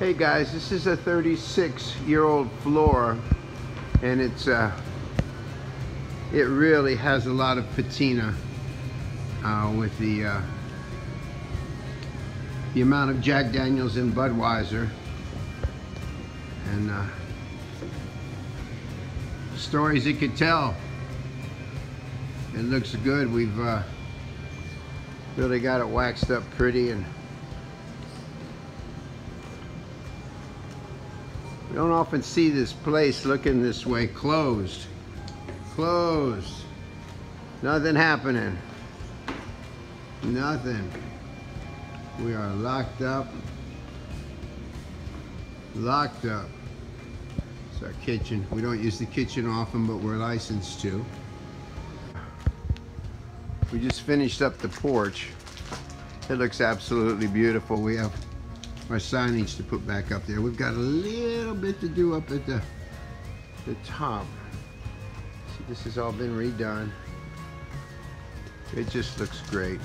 Hey guys, this is a 36 year old floor and it's uh, it really has a lot of patina uh, with the uh, the amount of Jack Daniels and Budweiser and uh, stories it could tell. It looks good. We've uh, really got it waxed up pretty and we don't often see this place looking this way. Closed. Closed. Nothing happening. Nothing. We are locked up. Locked up. It's our kitchen. We don't use the kitchen often but we're licensed to. We just finished up the porch. It looks absolutely beautiful. We have our signage to put back up there. We've got a little bit to do up at the, the top. See, this has all been redone. It just looks great.